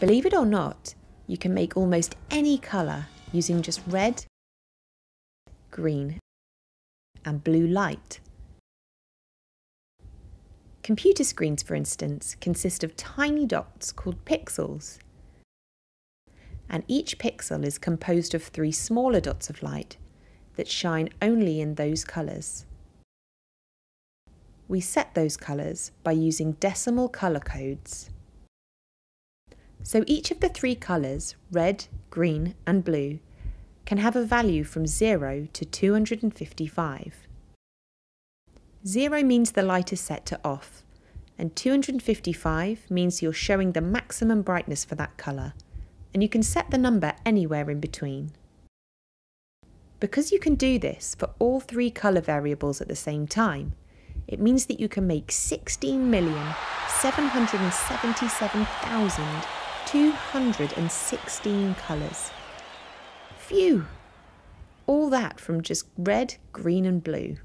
Believe it or not, you can make almost any colour using just red, green and blue light. Computer screens, for instance, consist of tiny dots called pixels. And each pixel is composed of three smaller dots of light that shine only in those colours. We set those colours by using decimal colour codes. So each of the three colours, red, green and blue, can have a value from 0 to 255. 0 means the light is set to off, and 255 means you're showing the maximum brightness for that colour, and you can set the number anywhere in between. Because you can do this for all three colour variables at the same time, it means that you can make 16,777,216 colours. Phew! All that from just red, green and blue.